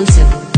exclusive.